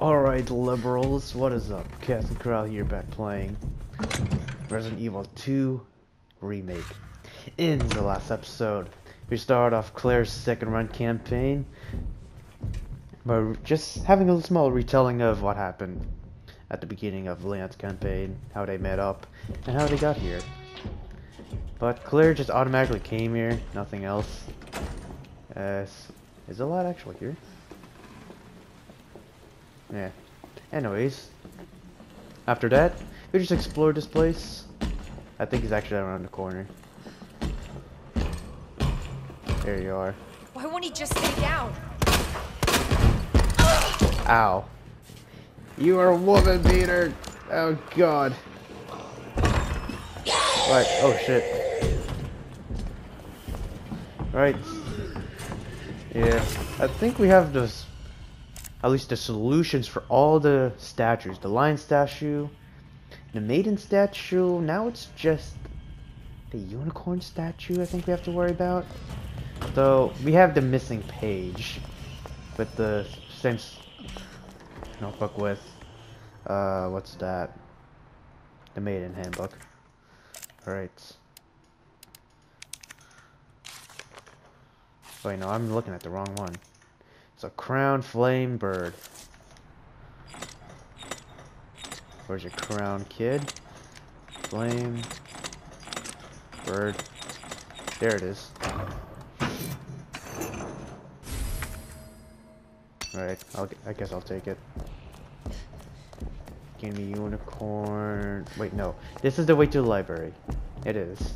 Alright, liberals, what is up? Kasin Koral here back playing Resident Evil 2 Remake. In the last episode, we started off Claire's second run campaign by just having a small retelling of what happened at the beginning of Leon's campaign, how they met up, and how they got here. But Claire just automatically came here, nothing else. Uh, is a lot actually here? Yeah. Anyways, after that, we just explored this place. I think it's actually around the corner. There you are. Why won't he just stay down? Ow. You are a woman beater. Oh god. Right. Oh shit. Right. Yeah. I think we have this at least the solutions for all the statues. The lion statue, the maiden statue, now it's just the unicorn statue I think we have to worry about. Though, we have the missing page with the same notebook with, uh, what's that? The maiden handbook. Alright. Wait, no, I'm looking at the wrong one. It's a crown flame bird. Where's your crown, kid? Flame bird. There it is. Alright, I guess I'll take it. Give me unicorn. Wait, no. This is the way to the library. It is.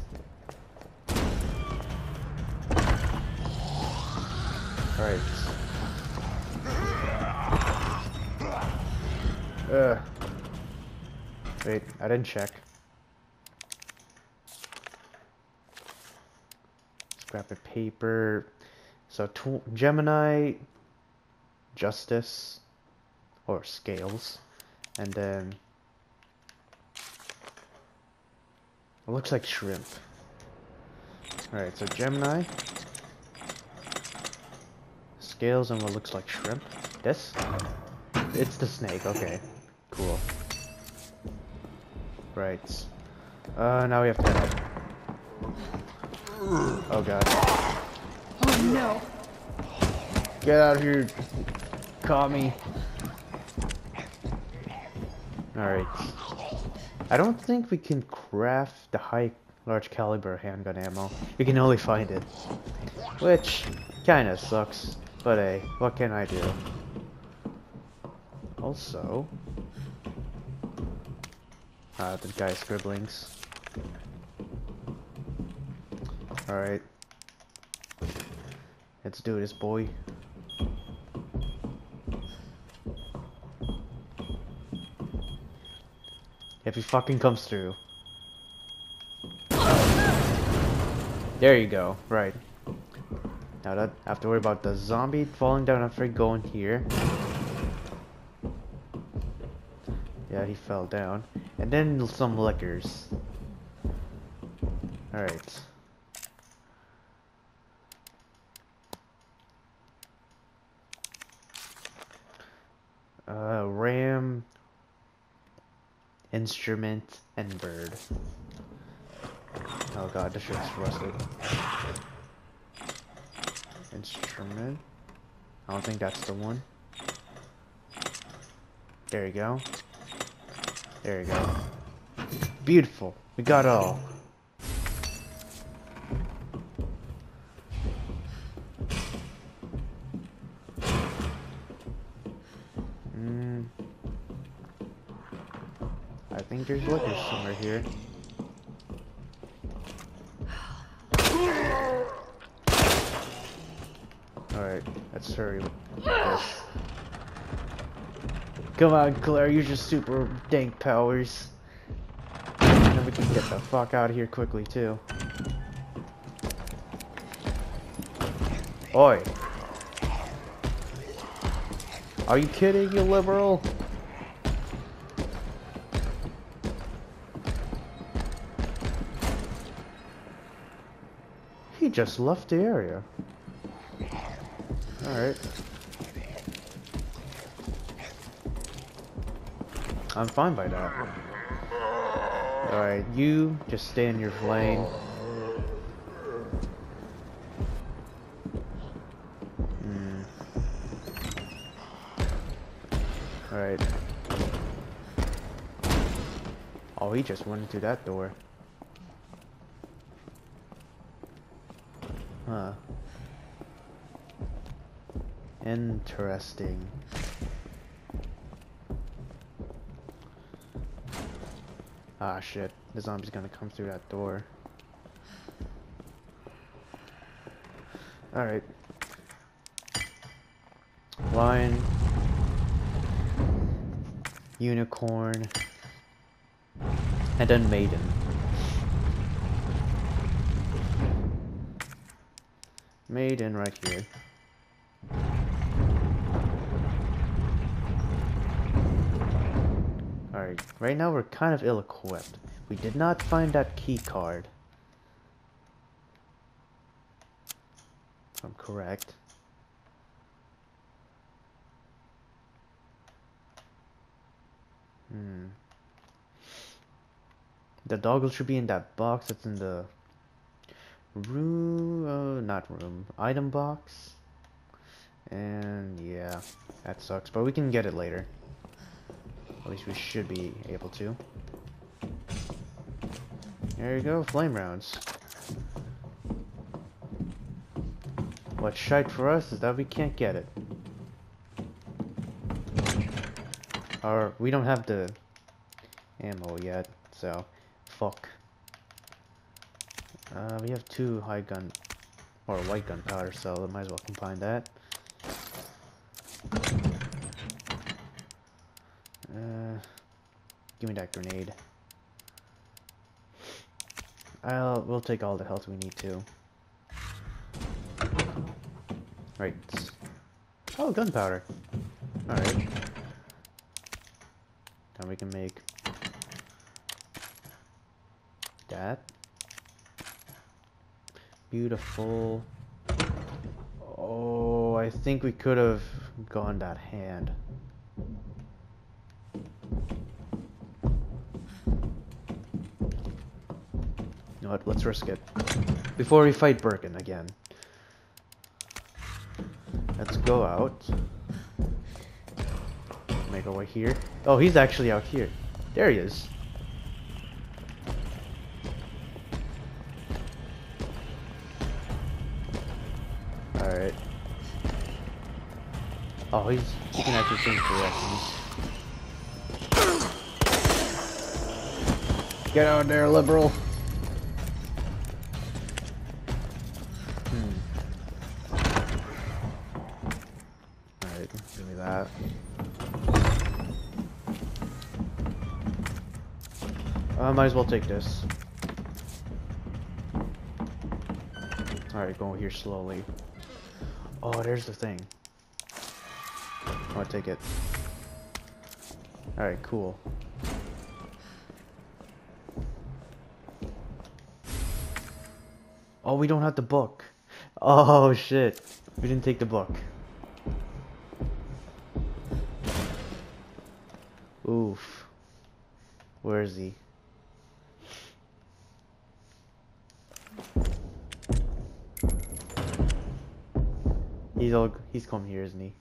Alright. Ugh. Wait, I didn't check. Scrap of paper. So, Gemini, Justice, or Scales, and then it looks like shrimp. Alright, so Gemini, Scales, and what looks like shrimp. This? It's the snake, okay. Cool. Right. Uh, now we have to head up. Oh god. Oh no. Get out of here, Kami. Alright. I don't think we can craft the high large caliber handgun ammo. We can only find it. Which kinda sucks. But hey, what can I do? Also, uh, the guy's scribblings. Alright. Let's do this, boy. If he fucking comes through. There you go, right. Now that I have to worry about the zombie falling down after going here. Yeah, he fell down. And then some liquors. Alright. Uh, ram, instrument, and bird. Oh god, this shit's rusted. Instrument. I don't think that's the one. There you go. There you go. Beautiful. We got all. Mm. I think there's liquor somewhere here. Alright, let's hurry. Come on, Claire, use your super dank powers. And we can get the fuck out of here quickly, too. Oi. Are you kidding, you liberal? He just left the area. Alright. I'm fine by that. Alright, you just stay in your lane. Hmm. Alright. Oh, he just went into that door. Huh. Interesting. Ah shit, the zombie's gonna come through that door. Alright. Lion. Unicorn. And then Maiden. Maiden right here. Right now we're kind of ill-equipped. We did not find that key card. If I'm correct. Hmm. The doggle should be in that box that's in the room, uh, not room, item box. And yeah, that sucks, but we can get it later. At least we should be able to. There you go, flame rounds. What's shite for us is that we can't get it. Or we don't have the ammo yet, so fuck. Uh, we have two high gun or white gunpowder, so might as well combine that. Give me that grenade. I'll we'll take all the health we need to. Right. Oh, gunpowder. All right. Now we can make that. Beautiful. Oh, I think we could have gone that hand. Know what? Let's risk it. Before we fight Birkin again. Let's go out. Make our way here. Oh, he's actually out here. There he is. Alright. Oh, he's he can actually change directions. Get out there, liberal. I might as well take this. Alright, go here slowly. Oh, there's the thing. I'll take it. Alright, cool. Oh, we don't have the book. Oh, shit. We didn't take the book. Oof. Where is he? He's all he's come here, isn't he?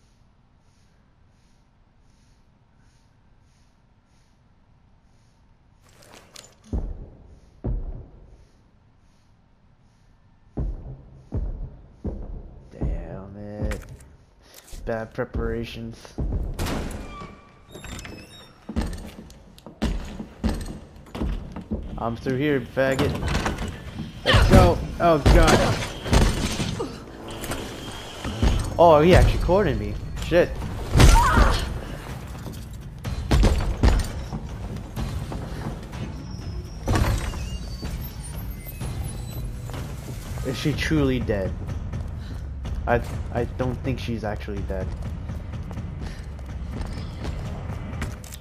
Damn it. Bad preparations. I'm through here, faggot. Let's go. Oh god. Oh, he actually cornered me. Shit. Is she truly dead? I I don't think she's actually dead.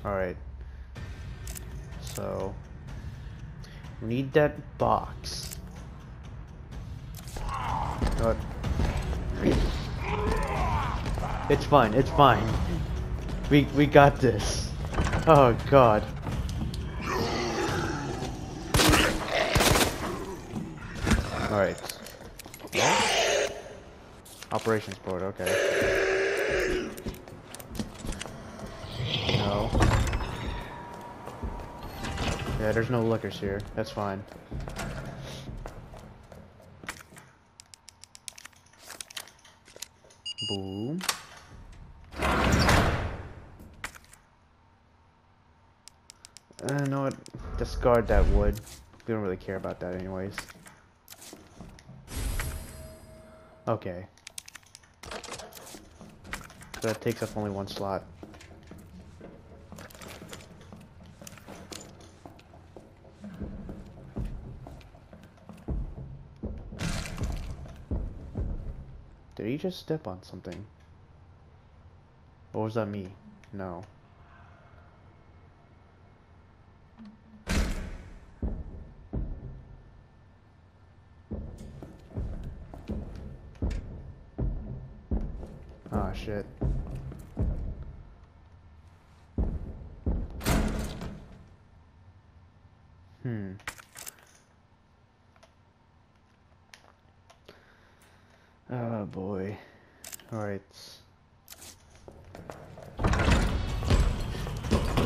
Alright. So we need that box. What? It's fine, it's fine. We we got this. Oh god. Alright. Operations board, okay. No. Yeah, there's no liquors here. That's fine. Boom. Uh, know what? Discard that wood. We don't really care about that anyways. Okay. So That takes up only one slot. Did he just step on something? Or was that me? No.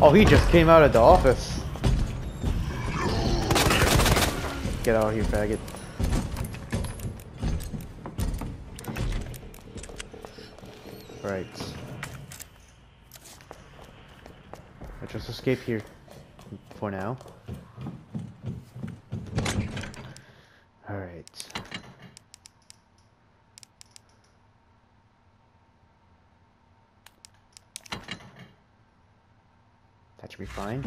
Oh, he just came out of the office. Get out of here, faggot. Right. Let's just escape here for now. Alright. That should be fine.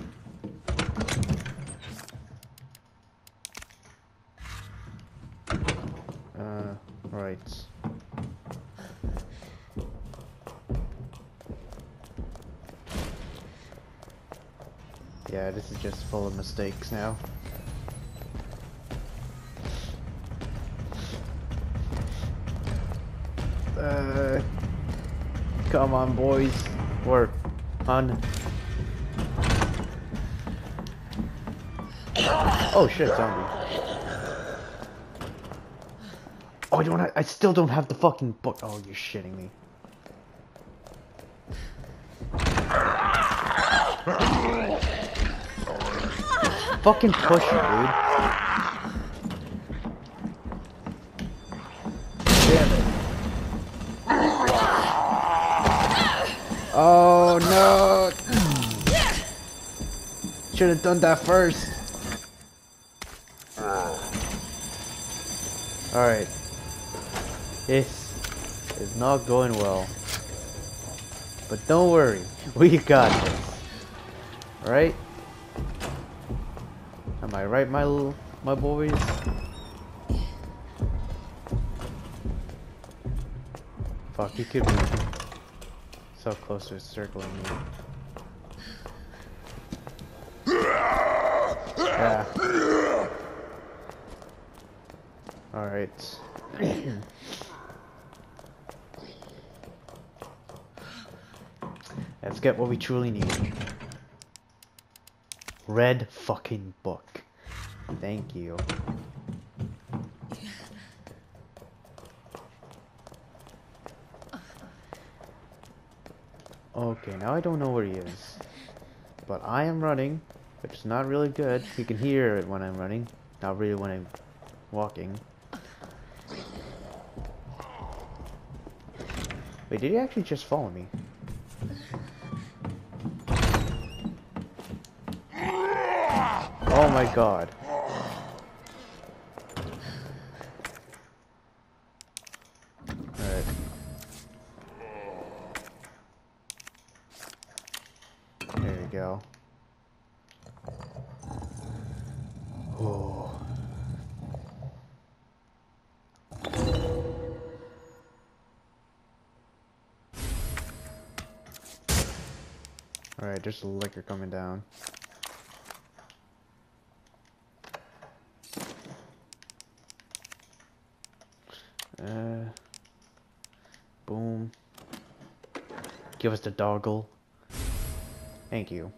Uh, right. Yeah, this is just full of mistakes now. Uh, come on, boys. Or, hun. Oh shit, zombie. Oh, I don't. ha- I still don't have the fucking book. Oh, you're shitting me. Fucking push it, dude. Damn it. Oh no! Should have done that first. Alright. This is not going well. But don't worry, we got this. Alright? Am I right, my my boys? Fuck, he could be so close to circling me. Yeah. Alright. Let's get what we truly need. Red fucking book. Thank you. Okay, now I don't know where he is. But I am running, which is not really good. You can hear it when I'm running, not really when I'm walking. Wait, did he actually just follow me? Oh my god. Alright. There you go. Alright, there's liquor coming down. Uh, boom. Give us the doggle. Thank you.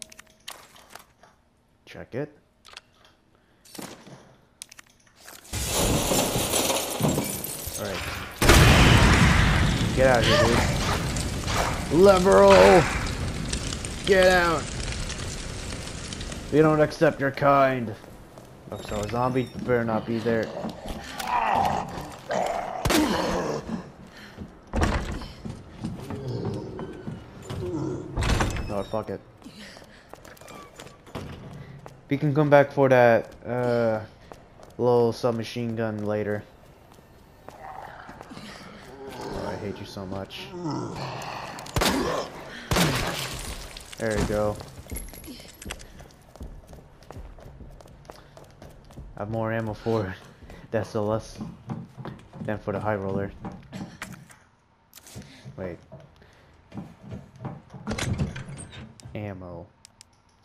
check it. Alright. Get out of here, dude. Liberal! Get out! We don't accept your kind. Oh, so a zombie better not be there. Oh, fuck it. We can come back for that, uh, little submachine gun later. Oh, I hate you so much. There you go. I have more ammo for that less than for the high roller. Wait. Ammo.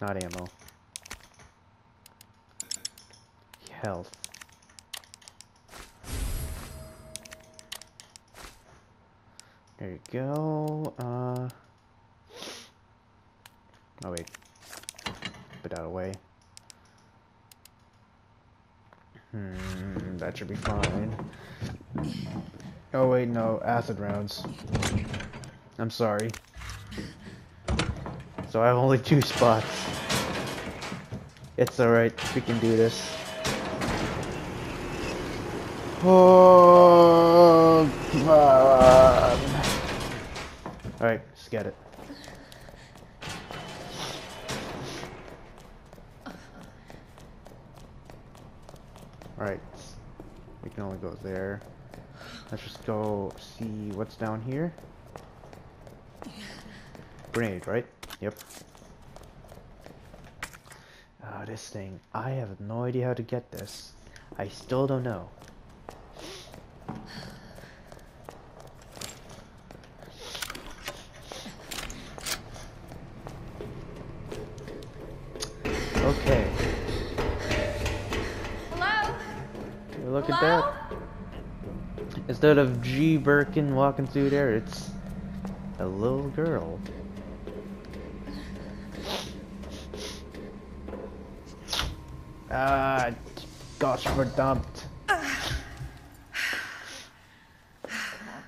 Not ammo. Health. There you go. Uh. Oh wait. Put that away. Hmm, that should be fine. Oh wait, no, acid rounds. I'm sorry. So I have only two spots. It's alright, we can do this. Oh, Alright, let's get it. We can go there. Let's just go see what's down here. Grenade, right? Yep. Ah, this thing. I have no idea how to get this. I still don't know. Okay. Hello? Look at Hello? that. Instead of G Birkin walking through there, it's a little girl. Ah, gosh, we're dumped. Won't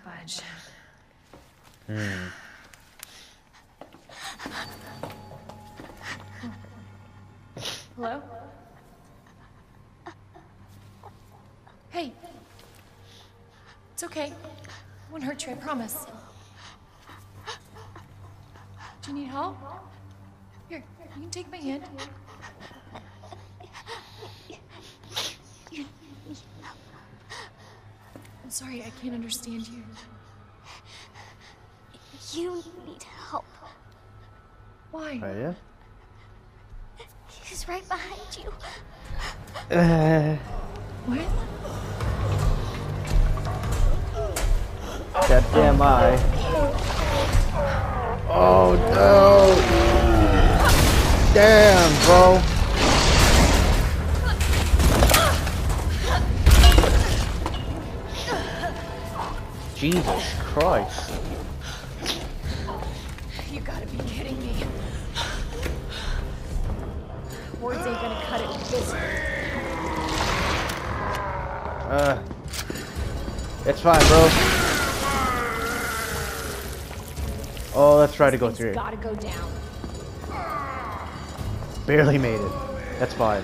budge. Hmm. Hello? Hey. It's okay. I won't hurt you, I promise. Do you need help? Here, you can take my hand. I'm sorry, I can't understand you. You need help. Why? Oh yeah? He's right behind you. Uh, What? that damn eye. Oh no! Damn, bro. Jesus Christ. You gotta be kidding me. Words ain't gonna cut it with this. Uh, it's fine, bro. Oh, let's try to go Thing's through. gotta go down. Barely made it. That's fine.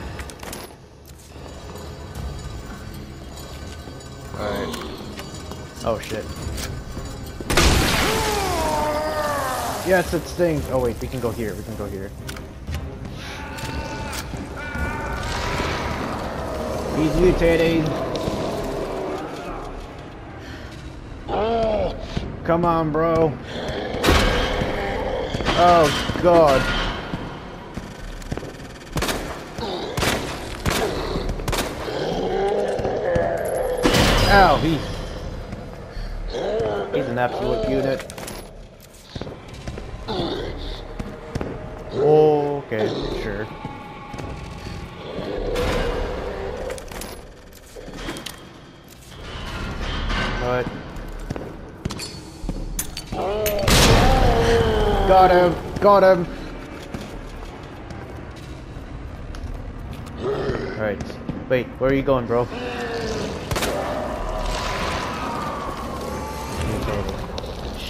Alright. Oh shit. Yes, it stings. Oh wait, we can go here. We can go here. He's mutating. Come on, bro. Oh god. Ow, he's an absolute unit. Okay, sure. But got him, got him. Alright. Wait, where are you going, bro?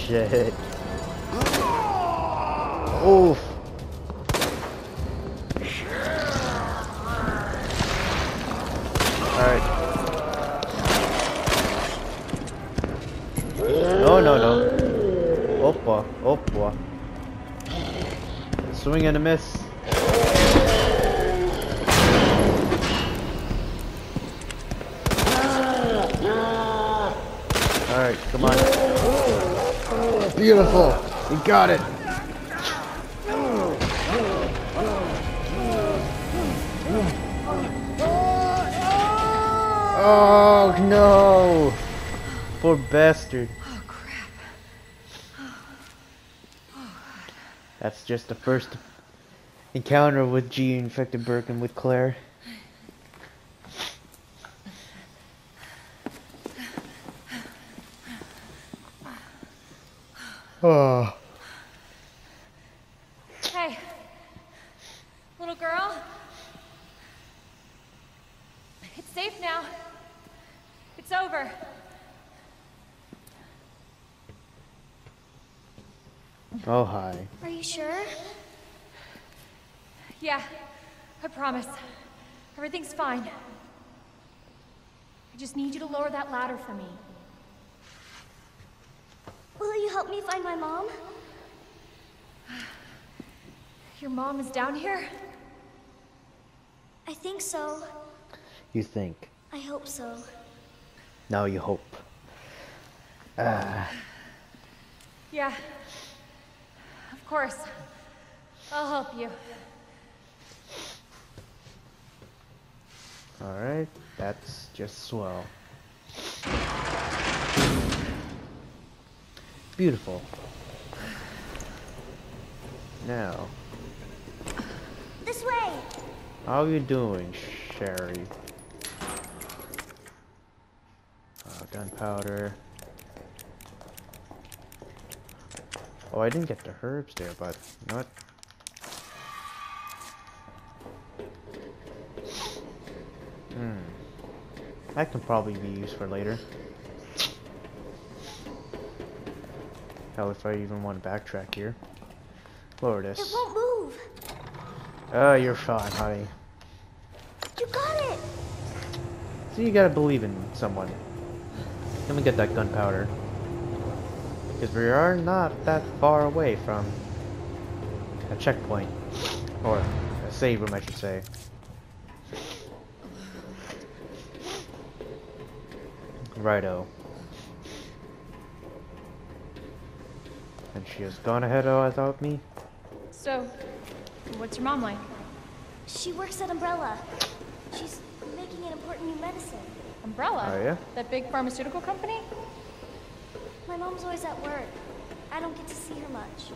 Shit. Oof. Alright. No, no, no. Oppa, oppa. Swing and a miss. Beautiful. We got it. Oh no! Poor bastard. Oh, crap. That's just the first encounter with G infected Birkin with Claire. Oh. Hey. Little girl. It's safe now. It's over. Oh hi. Are you sure? Yeah, I promise. Everything's fine. I just need you to lower that ladder for me. Will you help me find my mom? Your mom is down here? I think so. You think. I hope so. Now you hope. Ah. Yeah. Of course. I'll help you. Alright, that's just swell. Beautiful. Now, This way! how are you doing, Sherry? Uh, gunpowder. Oh, I didn't get the herbs there, but you know what? Hmm. That can probably be used for later. Hell, if I even want to backtrack here. Lower It won't move! Oh, you're fine, honey. You got it! So you gotta believe in someone. Let me get that gunpowder. Because we are not that far away from a checkpoint. Or a save room, I should say. Righto. And she has gone ahead uh, without me? So, what's your mom like? She works at Umbrella. She's making an important new medicine. Umbrella? Oh, yeah? That big pharmaceutical company? My mom's always at work. I don't get to see her much.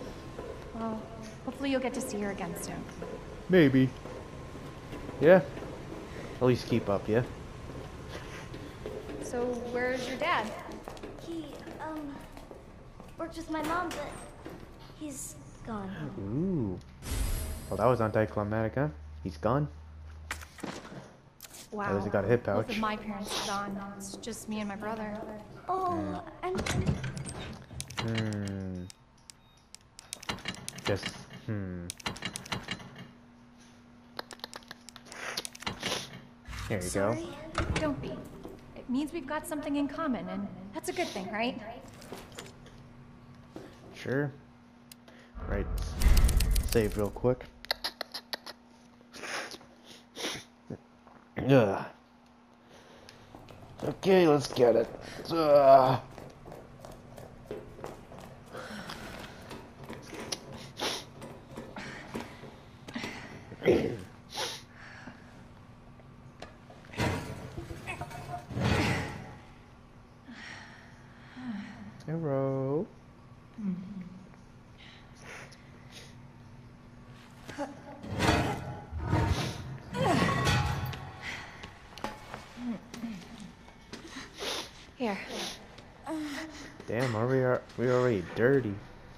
Well, hopefully you'll get to see her again soon. Maybe. Yeah. At least keep up, yeah? So, where's your dad? He, worked with my mom, but he's gone. Ooh. Well, that was anticlimactic, huh? He's gone. Wow. At least he got a hip Both pouch. of my parents are gone. It's just me and my brother. Oh, and Hmm. Just, hmm. Here you sorry. go. Don't be. It means we've got something in common, and that's a good thing, right? Sure. Right. Save real quick. Ugh. Okay, let's get it. Ugh.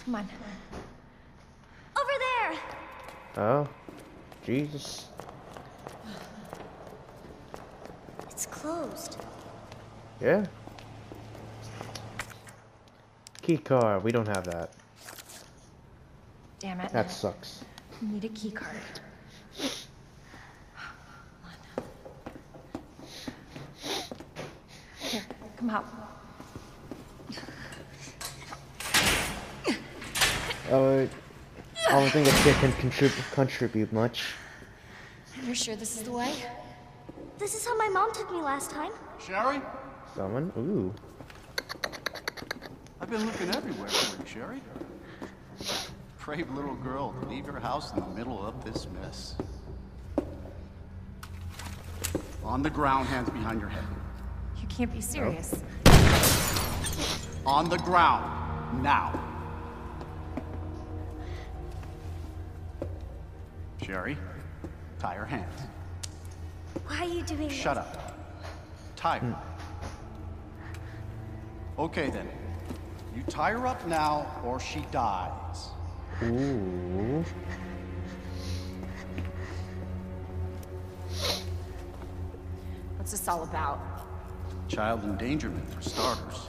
Come on. over there! Oh, Jesus. It's closed. Yeah. Key card. We don't have that. Damn it. That sucks. We need a key card. Here, come out. Oh, I don't think a kid can contribute contribute much. You're sure this is the way? This is how my mom took me last time. Sherry? Someone? Ooh. I've been looking everywhere for you, Sherry. Brave little girl to leave your house in the middle of this mess. On the ground, hands behind your head. You can't be serious. On the ground, now. Sherry, tie her hands. Why are you doing Shut up. Tie her. Okay then. You tie her up now, or she dies. Ooh. What's this all about? Child endangerment, for starters.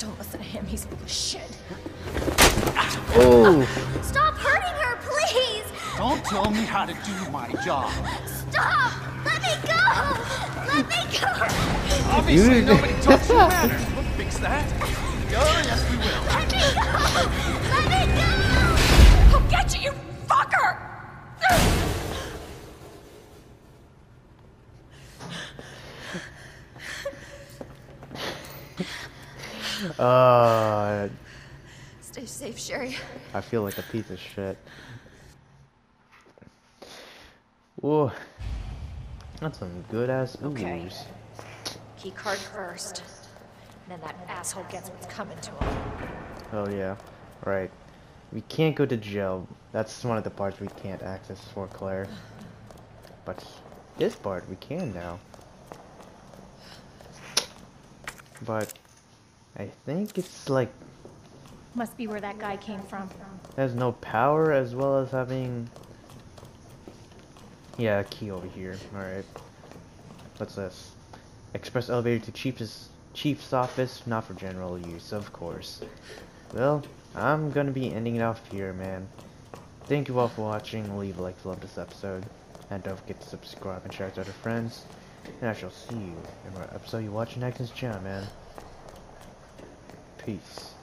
Don't listen to him, he's full of shit. Oh. Stop hurting her, please! Don't tell me how to do my job. Stop! Let me go! Let me go! Obviously, nobody talks to matters. We'll fix that. Oh, yes, we will. Let me go! Let me go! I'll get you, you Uh, Stay safe, Sherry. I feel like a piece of shit. Whoa. That's some good ass oohs. Okay. Key card first. Then that asshole gets what's coming to him. Oh yeah, right. We can't go to jail. That's one of the parts we can't access for Claire. But this part we can now. But I think it's like Must be where that guy came from. has no power as well as having yeah a key over here. All right. What's this? Uh, express elevator to chief's chief's office, not for general use, of course. Well, I'm gonna be ending it off here, man. Thank you all for watching. Leave a like if you love this episode, and don't forget to subscribe and share it to other friends. And I shall see you in what episode you watch next in this channel, man. Peace.